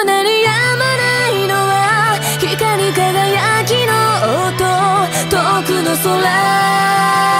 と鳴りやまないのは光り輝きの音遠くの空。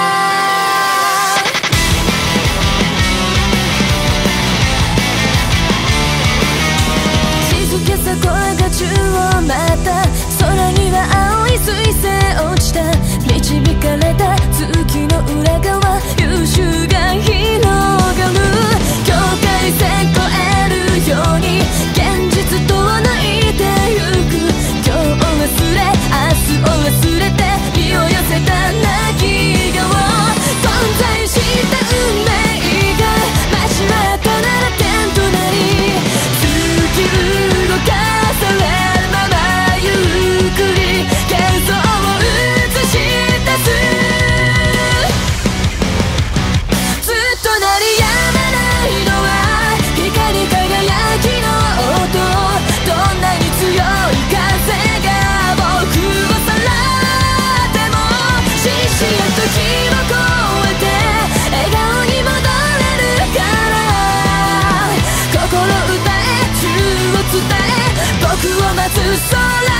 を待つ空